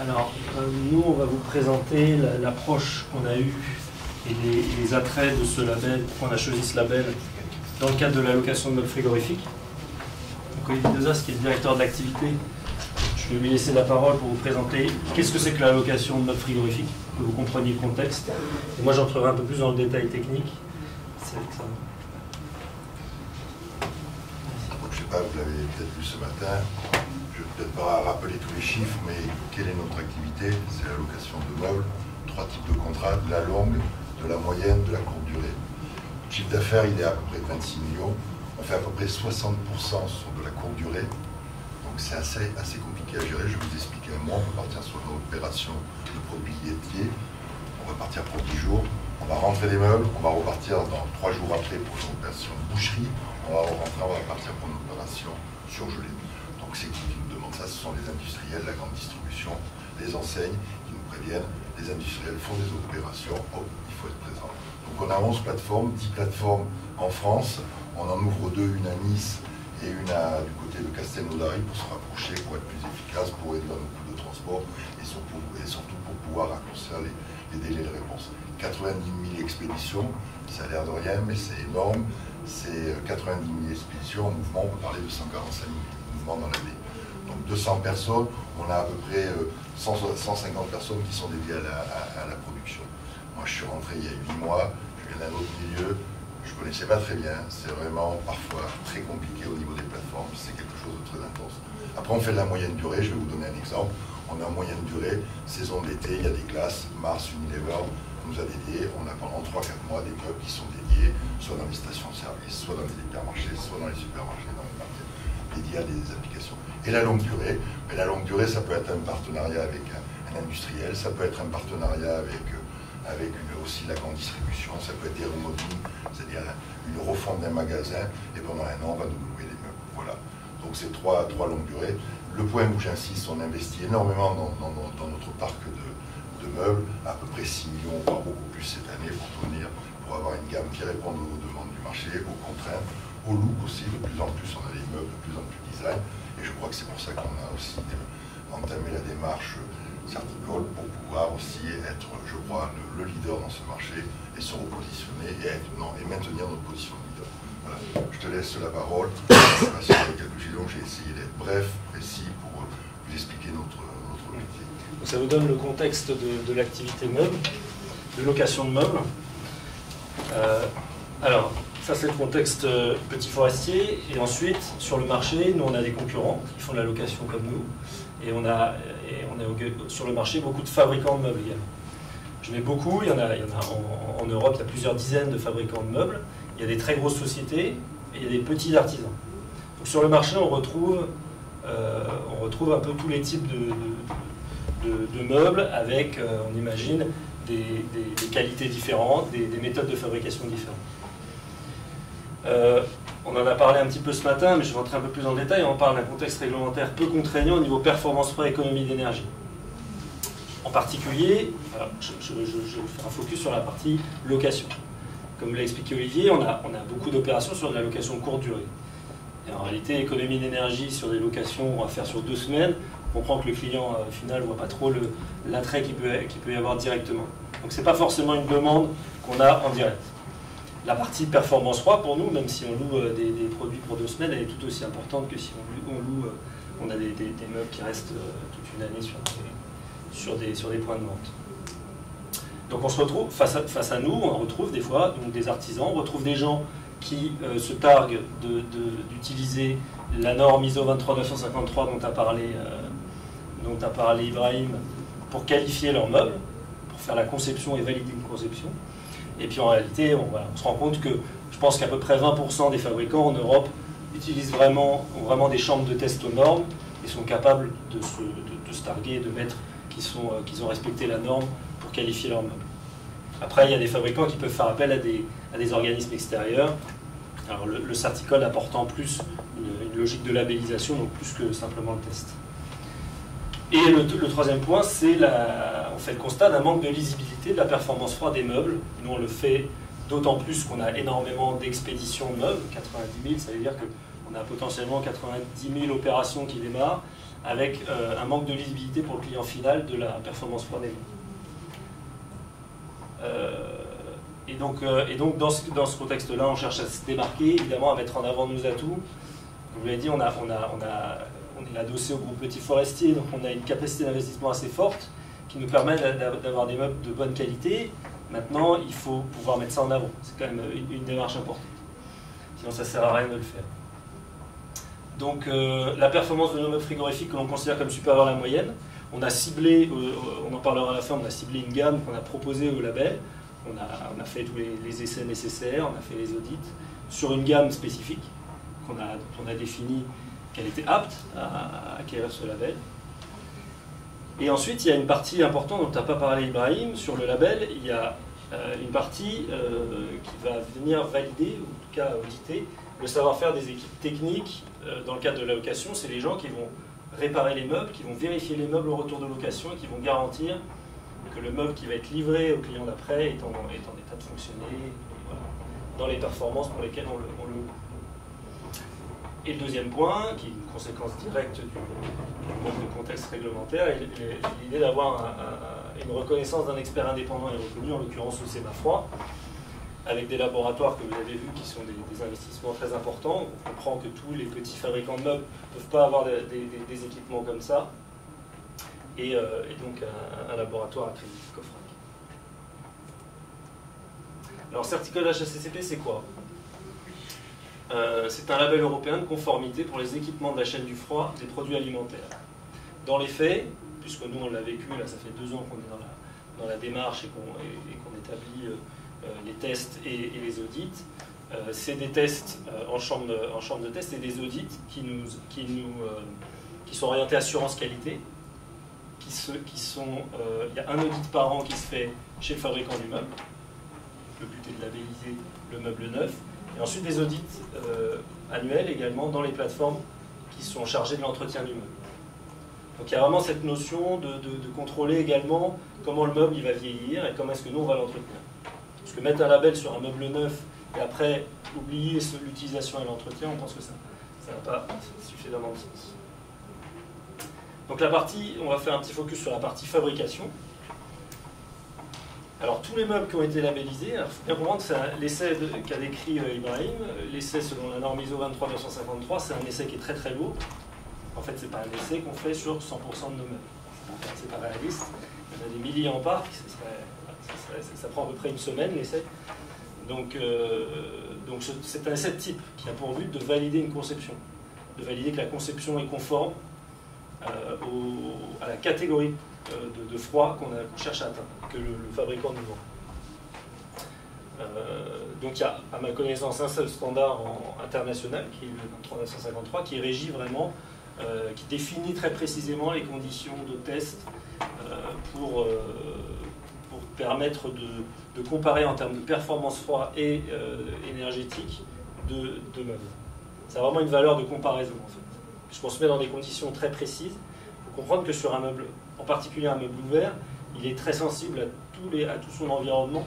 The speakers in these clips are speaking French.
Alors, euh, nous, on va vous présenter la- l'approche qu'on a eue et les, les attraits de ce label, pourquoi on a choisi ce label dans le cadre de l'allocation de meubles frigorifiques. Donc, Olivier Dezas, qui est le directeur de l'activité, je vais lui laisser la parole pour vous présenter qu'est-ce que c'est que l'allocation de meubles frigorifiques, que vous compreniez le contexte. Et moi, j'entrerai un peu plus dans le détail technique. C'est avec ça. Je sais vous l'avez peut-être vu ce matin, je ne vais peut-être pas rappeler tous les chiffres, mais quelle est notre activité? C'est la location de meubles, trois types de contrats, de la longue, de la moyenne, de la courte durée. Le chiffre d'affaires, il est à peu près de 26 millions. On fait à peu près 60% sur de la courte durée. Donc c'est assez, assez compliqué à gérer. Je vais vous expliquer un mois. On peut partir sur une opération de produits. On va partir pour 10 jours. On va rentrer les meubles. On va repartir dans 3 jours après pour une opération boucherie. On va rentrer, on va partir pour une opération surgelée. Donc c'est qui qui nous demande ça Ce sont les industriels, la grande distribution, les enseignes qui nous préviennent. Les industriels font des opérations. Oh, il faut être présent. Donc on a 11 plateformes, 10 plateformes en France. On en ouvre deux, une à Nice et une à, du côté de Castelnaudary pour se rapprocher, pour être plus efficace, pour réduire nos coûts de transport et surtout, et surtout pour pouvoir raccourcir les, les délais de réponse. 90 000 expéditions, ça a l'air de rien, mais c'est énorme. C'est euh, 90 000 expéditions en mouvement, on peut parler de 145 000 mouvements dans l'année. Donc 200 personnes, on a à peu près euh, 100 150 personnes qui sont dédiées à la, production. Moi je suis rentré il y a 8 mois, je viens d'un autre milieu, je ne connaissais pas très bien, c'est vraiment parfois très compliqué au niveau des plateformes, c'est quelque chose de très intense. Après on fait de la moyenne durée, je vais vous donner un exemple. On a en moyenne durée, saison d'été, il y a des glaces, Mars, Unilever a on a pendant 3-4 mois des meubles qui sont dédiés, soit dans les stations-service, soit dans les hypermarchés, soit dans les supermarchés, dans les marchés, dédiés à des applications. Et la longue durée, mais la longue durée, ça peut être un partenariat avec un, industriel, ça peut être un partenariat avec, euh, aussi la grande distribution, ça peut être des remodeling, c'est-à-dire une refonte d'un magasin, et pendant un an, on va nous louer les meubles. Voilà. Donc c'est trois, trois longues durées. Le point où j'insiste, on investit énormément dans notre parc de, de meubles, à peu près 6 millions, voire beaucoup plus cette année pour fournir, pour avoir une gamme qui réponde aux demandes du marché, aux contraintes, au look aussi. De plus en plus, on a des meubles de plus en plus design. Et je crois que c'est pour ça qu'on a aussi euh, entamé la démarche Certicol pour pouvoir aussi être, je crois, le, le leader dans ce marché et se repositionner et, non, et maintenir notre position de leader. Voilà. Je te laisse la parole. J'ai essayé d'être bref, précis pour euh, vous expliquer notre. Donc ça vous donne le contexte de, l'activité meuble, de location de meubles. Euh, alors, ça c'est le contexte euh, petit forestier. Et ensuite, sur le marché, nous on a des concurrents qui font de la location comme nous. Et on a, et on sur le marché beaucoup de fabricants de meubles également. Je mets beaucoup, il y en a, en en, Europe, il y a plusieurs dizaines de fabricants de meubles. Il y a des très grosses sociétés et il y a des petits artisans. Donc sur le marché, on retrouve, on retrouve un peu tous les types de, meubles avec, euh, on imagine, des, qualités différentes, des, des méthodes de fabrication différentes. Euh, on en a parlé un petit peu ce matin, mais je vais rentrer un peu plus en détail. On parle d'un contexte réglementaire peu contraignant au niveau performance frais économie d'énergie. En particulier, je, je- un focus sur la partie location. Comme l'a expliqué Olivier, on a, on a beaucoup d'opérations sur de la location courte durée. En réalité, économie d'énergie sur des locations, on va faire sur deux semaines. On comprend que le client euh, final ne voit pas trop l'attrait qu'il peut, y avoir directement. Donc ce n'est pas forcément une demande qu'on a en direct. La partie performance froid, pour nous, même si on loue euh, des, produits pour deux semaines, elle est tout aussi importante que si on loue, on, euh, a des, meubles qui restent toute une année sur des, points de vente. Donc on se retrouve face à, nous, on retrouve des fois des artisans, on retrouve des gens qui euh, se de- d'utiliser la norme ISO 23953 dont a parlé, euh, dont a parlé Ibrahim pour qualifier leurs meubles, pour faire la conception et valider une conception. Et puis en réalité, on, se rend compte que je pense qu'à peu près 20% des fabricants en Europe utilisent vraiment, ont vraiment des chambres de test aux normes et sont capables de se, de, se targuer, de mettre euh, qu'ils ont respecté la norme pour qualifier leurs meubles. Après, il y a des fabricants qui peuvent faire appel à des, des organismes extérieurs. Alors le, le apportant plus une, logique de labellisation, donc plus que simplement le test. Et le, troisième point, c'est fait le constat d'un manque de lisibilité de la performance froide des meubles. Nous, on le fait d'autant plus qu'on a énormément d'expéditions de meubles, 90 000, ça veut dire qu'on a potentiellement 90 000 opérations qui démarrent, avec un manque de lisibilité pour le client final de la performance froide et donc, et donc dans ce, contexte-là, on cherche à se démarquer, évidemment à mettre en avant nos atouts. Comme vous l'avez dit, on est adossé au groupe Petit Forestier, donc on a une capacité d'investissement assez forte qui nous permet d'avoir des meubles de bonne qualité. Maintenant, il faut pouvoir mettre ça en avant. C'est quand même une, démarche importante. Sinon, ça ne sert à rien de le faire. Donc, euh, la performance de nos meubles frigorifiques que l'on considère comme supérieure à la moyenne, on a ciblé, euh, on en parlera à la fin, on a ciblé une gamme qu'on a proposée au label. On a, fait tous les, essais nécessaires, on a fait les audits sur une gamme spécifique qu'on a, dont on a défini qu'elle était apte à acquérir ce label. Et ensuite, il y a une partie importante dont tu n'as pas parlé, Ibrahim, sur le label. Il y a euh, une partie euh, qui va venir valider, ou en tout cas auditer, le savoir-faire des équipes techniques euh, dans le cadre de la location. C'est les gens qui vont réparer les meubles, qui vont vérifier les meubles au retour de location et qui vont garantir que le meuble qui va être livré au client d'après est en, état de fonctionner dans les performances pour lesquelles on le, le et le deuxième point, qui est une conséquence directe du, manque de contexte réglementaire, est l'idée d'avoir une reconnaissance d'un expert indépendant et reconnu, en l'occurrence au SEMAFROID, avec des laboratoires que vous avez vus qui sont des, investissements très importants. On comprend que tous les petits fabricants de meubles ne peuvent pas avoir des, équipements comme ça, et, euh, donc un, laboratoire à crédit COFRAC. Alors, certificat HACCP, c'est quoi? Euh, c'est un label européen de conformité pour les équipements de la chaîne du froid des produits alimentaires. Dans les faits, puisque nous on l'a vécu, là ça fait deux ans qu'on est dans la, démarche et qu'on établit euh, les tests et, les audits, c'est des tests en, chambre de, en chambre de test et des audits qui, nous, qui, nous, qui sont orientés assurance qualité. Il y a un audit par an qui se fait chez le fabricant du meuble. Le but est de labelliser le meuble neuf et ensuite des audits euh, annuels également dans les plateformes qui sont chargées de l'entretien du meuble. Donc il y a vraiment cette notion de, contrôler également comment le meuble il va vieillir et comment est-ce que nous on va l'entretenir. Parce que mettre un label sur un meuble neuf et après oublier l'utilisation et l'entretien, on pense que ça n'a pas suffisamment de sens. Donc la partie, on va faire un petit focus sur la partie fabrication. Alors tous les meubles qui ont été labellisés, il faut bien comprendre que l'essai qu'a décrit euh, Ibrahim, l'essai selon la norme ISO 23953, c'est un essai qui est très très lourd. En fait, c'est pas un essai qu'on fait sur 100% de nos meubles. C'est pas réaliste. Il y en a des milliers en parc, ça prend à peu près une semaine l'essai. Donc euh, donc c'est un de type qui a pour but de valider une conception, de valider que la conception est conforme euh, à la catégorie de, froid qu'on cherche à atteindre que le, fabricant nous vend. Euh, donc il y a, à ma connaissance, un seul standard international, qui est le 3953, qui régit vraiment, euh, qui définit très précisément les conditions de test euh, pour permettre de, comparer en termes de performance froid et énergétique de, meubles. C'est vraiment une valeur de comparaison en fait. Puisqu'on se met dans des conditions très précises, il faut comprendre que sur un meuble, en particulier un meuble ouvert, il est très sensible à tout son environnement.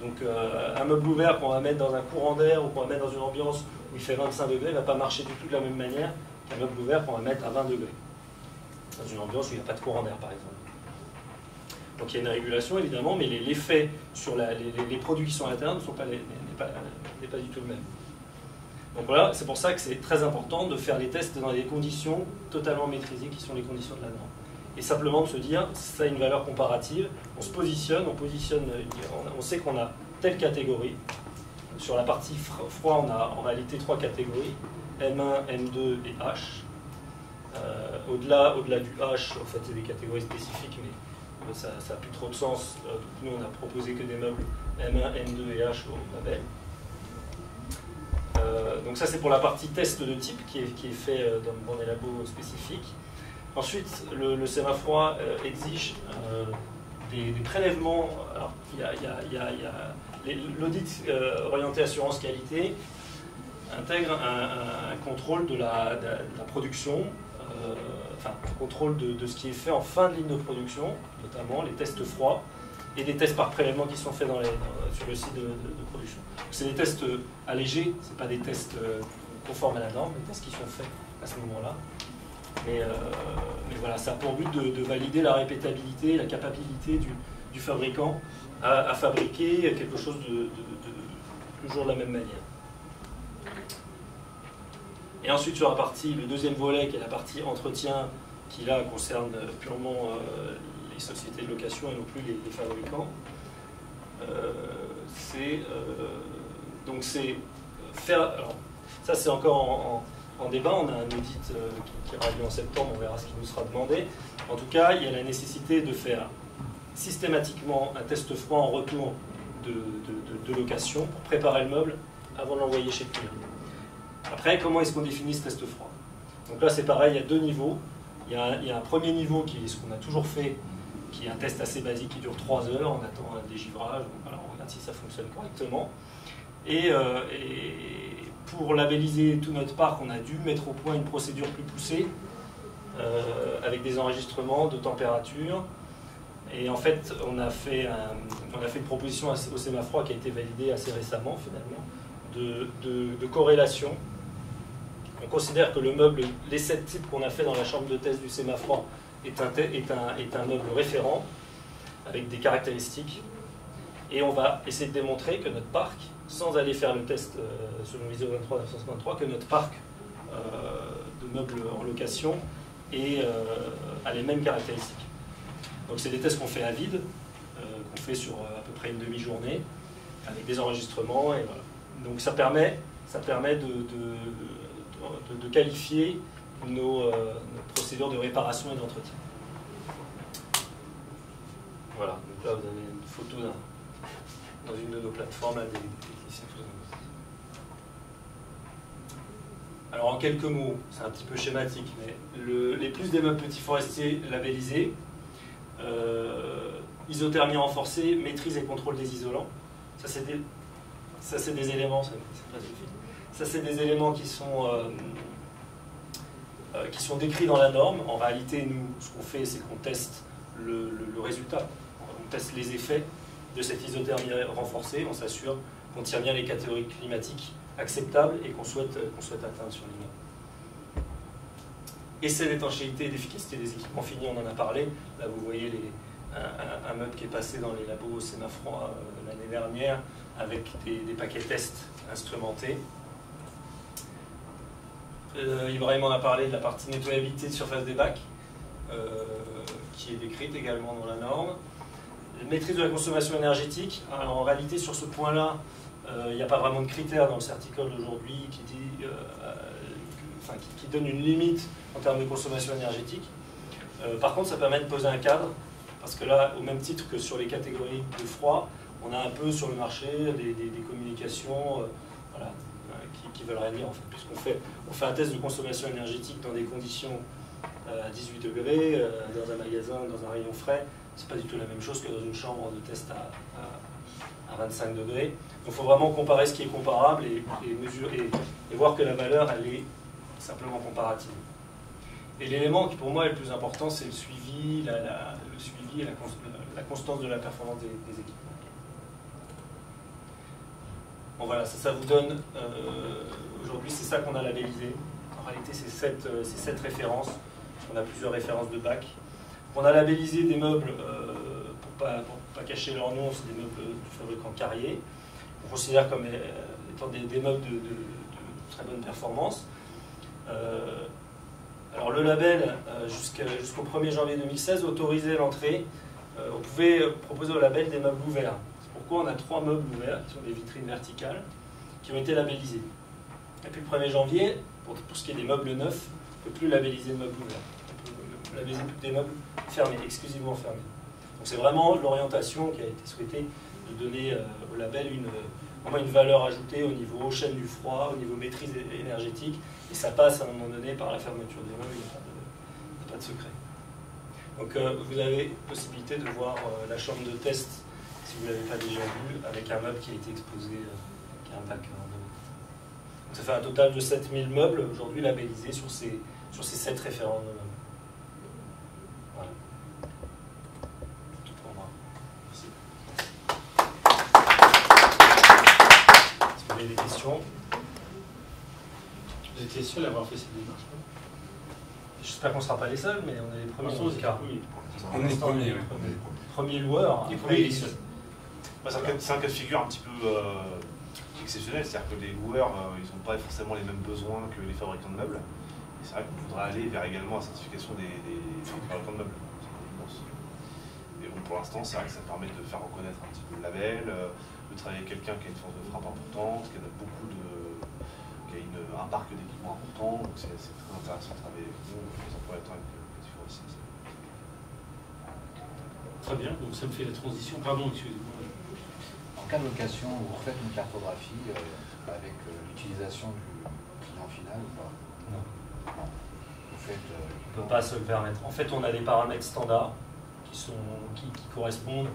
Donc euh, un meuble ouvert qu'on va mettre dans un courant d'air ou qu'on va mettre dans une ambiance où il fait 25 degrés ne va pas marcher du tout de la même manière qu'un meuble ouvert qu'on va mettre à 20 degrés. Dans une ambiance où il n'y a pas de courant d'air par exemple. Donc il y a une régulation évidemment, mais l'effet sur les, produits qui sont à l'intérieur n'est pas, du tout le même. Donc voilà, c'est pour ça que c'est très important de faire les tests dans des conditions totalement maîtrisées qui sont les conditions de la norme et simplement de se dire ça a une valeur comparative, on se positionne, on positionne, on sait qu'on a telle catégorie. Sur la partie froid, on a en réalité trois catégories, M1, M2 et H. Euh, au-delà, au-delà du H, en fait, c'est des catégories spécifiques, mais ça n'a plus trop de sens. Euh, nous, on a proposé que des meubles M1, M2 et H au label. Euh, donc ça, c'est pour la partie test de type qui est, fait dans, dans des labos spécifiques. Ensuite, le, le euh, exige euh, des, prélèvements. L'audit euh, orienté assurance qualité intègre un, contrôle de la, production, enfin, contrôle de, ce qui est fait en fin de ligne de production, notamment les tests froids et des tests par prélèvement qui sont faits sur le site de, production. C'est des tests allégés, ce pas des tests conformes à la norme, des tests qui sont faits à ce moment-là. Mais, voilà, ça a pour but de, valider la répétabilité, la capacité du, fabricant à, fabriquer quelque chose de, toujours de la même manière. Et ensuite sur la partie, le deuxième volet qui est la partie entretien, qui là concerne purement les sociétés de location et non plus les, fabricants. c'est donc c'est faire. ça c'est encore en, débat. On a un audit qui, aura lieu en septembre. On verra ce qui nous sera demandé. En tout cas, il y a la nécessité de faire systématiquement un test froid en retour de, location pour préparer le meuble avant de l'envoyer chez le client. Après, comment est-ce qu'on définit ce test froid? Donc là, c'est pareil, il y a deux niveaux. Il y a, un, premier niveau qui est ce qu'on a toujours fait, qui est un test assez basique qui dure 3 heures. On attend un dégivrage, on regarde si ça fonctionne correctement. Euh, et, pour labelliser tout notre parc, on a dû mettre au point une procédure plus poussée, euh, avec des enregistrements de température. Et en fait, on a fait, une proposition au sémafroid qui a été validée assez récemment, finalement, de, corrélation. On considère que le meuble, les sept types qu'on a fait dans la chambre de test du sémafroid est un, meuble référent, avec des caractéristiques. Et on va essayer de démontrer que notre parc sans aller faire le test euh, selon l'ISO 23953, que notre parc euh, de meubles en location euh, a les mêmes caractéristiques. Donc c'est des tests qu'on fait à vide, qu'on fait sur à peu près une demi-journée, avec des enregistrements. Et Donc ça permet, ça permet de, qualifier nos, procédures de réparation et d'entretien. Voilà, donc là vous avez une photo dans une de nos plateformes, des, alors en quelques mots, c'est un petit peu schématique, mais les plus des meubles petits forestiers labellisés, euh, isothermie renforcée, maîtrise et contrôle des isolants. Ça ça, c'est des éléments, ça, c'est des éléments qui sont, euh, euh, qui sont décrits dans la norme. En réalité, nous, ce qu'on fait, c'est qu'on teste le, résultat, on teste les effets de cette isothermie renforcée, on s'assure qu'on tire bien les catégories climatiques acceptables et qu'on souhaite, souhaite atteindre sur l'île. Essai d'étanchéité et d'efficacité des équipements finis, on en a parlé. Là, vous voyez les, un, meuble qui est passé dans les labos au euh, l'année dernière avec des, paquets tests instrumentés. Euh, Ibrahim en a parlé de la partie nettoyabilité de surface des bacs, euh, qui est décrite également dans la norme. maîtrise de la consommation énergétique. en réalité, sur ce point-là, euh, il n'y a pas vraiment de critères dans le certicole d'aujourd'hui qui, euh, qui, donne une limite en termes de consommation énergétique. par contre, ça permet de poser un cadre, parce que là, au même titre que sur les catégories de froid, on a un peu sur le marché des, communications qui, veulent rien dire, en fait, puisqu'on fait, on fait un test de consommation énergétique dans des conditions à 18 degrés, dans un magasin, dans un rayon frais, c'est pas du tout la même chose que dans une chambre de test à, à 25 degrés. Donc il faut vraiment comparer ce qui est comparable et, mesurer, et, voir que la valeur, elle est simplement comparative. Et l'élément qui pour moi est le plus important, c'est le suivi, la, et la, constance de la performance des, équipements. Voilà, ça, vous donne, euh, aujourd'hui c'est ça qu'on a labellisé. En réalité c'est sept, euh, références, on a plusieurs références de bac. On a labellisé des meubles, euh, pour ne pas, pas, cacher leur nom, c'est des meubles du fabricant Carrier considère comme euh, étant des, meubles de, très bonne performance. Euh, alors le label, euh, jusqu'au 1er janvier 2016, autorisait l'entrée. on pouvait proposer au label des meubles ouverts. Pourquoi on a trois meubles ouverts, qui sont des vitrines verticales, qui ont été labellisés. Et puis le 1er janvier, pour, ce qui est des meubles neufs, on ne peut plus labelliser de meubles ouverts. On peut labelliser des meubles fermés, exclusivement fermés. Donc c'est vraiment l'orientation qui a été souhaitée de donner au label une, une valeur ajoutée au niveau chaîne du froid, au niveau maîtrise énergétique, et ça passe à un moment donné par la fermeture des meubles, il n'y a, pas de secret. Donc euh, vous avez possibilité de voir euh, la chambre de test, si vous ne l'avez pas déjà vu, avec un meuble qui a été exposé, euh, qui a un bac Donc ça fait un total de 7000 meubles aujourd'hui labellisés sur ces, sur ces 7 référents de meubles. des questions. Vous étiez sûr d'avoir fait cette démarche J'espère qu'on ne sera pas les seuls, mais on est les premiers. On est les premiers, oui. Premier loueur. Les après, premiers, c'est un, cas- c'est un cas de figure un petit peu euh, exceptionnel, c'est-à-dire que les loueurs, euh, ils n'ont pas forcément les mêmes besoins que les fabricants de meubles. Et c'est vrai qu'on voudrait aller vers également la certification des, fabricants de meubles. Mais bon, pour l'instant, c'est vrai que ça permet de faire reconnaître un petit peu le label, euh, de travailler avec quelqu'un qui a une force de frappe importante, qui a beaucoup de, qui a un parc d'équipements important. Donc c'est très intéressant de travailler avec nous, les employeurs avec les fournisseurs. Très bien, donc ça me fait la transition. Pardon, excusez-moi. Cas de location, vous refaites une cartographie euh, avec euh, l'utilisation du client final ou pas? Non. Non. Vous faites. euh, On ne peut pas se le permettre. En fait, on a des paramètres standards qui, sont, qui, qui correspondent,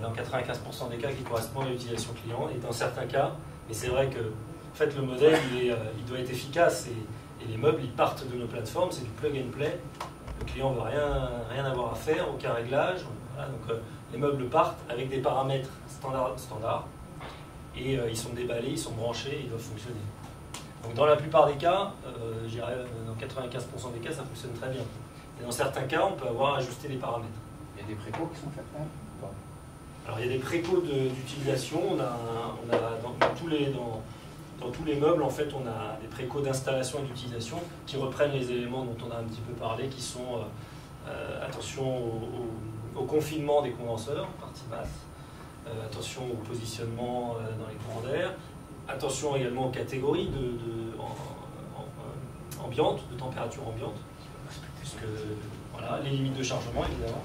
dans 95% des cas, qui correspondent à l'utilisation client. Et dans certains cas, mais c'est vrai que en fait, le modèle, il, est, il doit être efficace et, et les meubles, ils partent de nos plateformes, c'est du plug and play. Le client ne veut rien, rien avoir à faire, aucun réglage. Voilà, donc, les meubles partent avec des paramètres standards, et euh, ils sont déballés, ils sont branchés et ils doivent fonctionner. Donc dans la plupart des cas, euh, je dirais, euh, dans 95% des cas, ça fonctionne très bien. Et dans certains cas, on peut avoir ajusté les paramètres. Il y a des précaux qui sont faits pas? Alors il y a des précaux d'utilisation, on a, un- on a dans, dans tous les, dans, dans tous les meubles, en fait, on a des précaux d'installation et d'utilisation qui reprennent les éléments dont on a un petit peu parlé, qui sont euh, attention au, au- au confinement des condenseurs, partie basse, euh, attention au positionnement euh, dans les courants d'air, attention également aux catégories de, euh, ambiantes, de température ambiante, puisque voilà, les limites de chargement évidemment.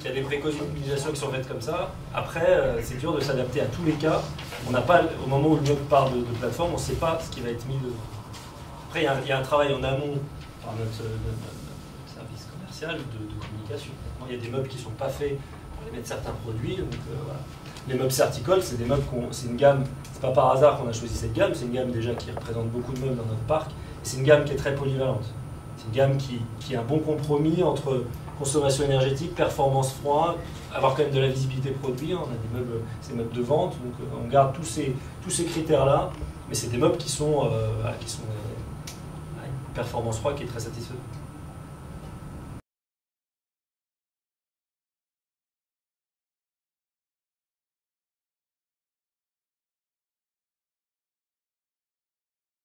Il y a des préconisations qui sont faites comme ça. Après, c'est dur de s'adapter à tous les cas. On n'a pas, au moment où le meuble part de, plateforme, on ne sait pas ce qui va être mis dedans. Après, il y, a un- travail en amont par notre, service commercial de communication. Il y a des meubles qui ne sont pas faits pour les mettre certains produits. Euh. Les meubles Certicol, c'est des meubles c'est une gamme. C'est pas par hasard qu'on a choisi cette gamme. C'est une gamme déjà qui représente beaucoup de meubles dans notre parc. C'est une gamme qui est très polyvalente. C'est une gamme qui, est un bon compromis entre consommation énergétique, performance froid, avoir quand même de la visibilité produit. On a des meubles, c'est des meubles de vente, donc euh, on garde tous ces, critères-là. Mais c'est des meubles qui sont, euh, une performance froid qui est très satisfaisante.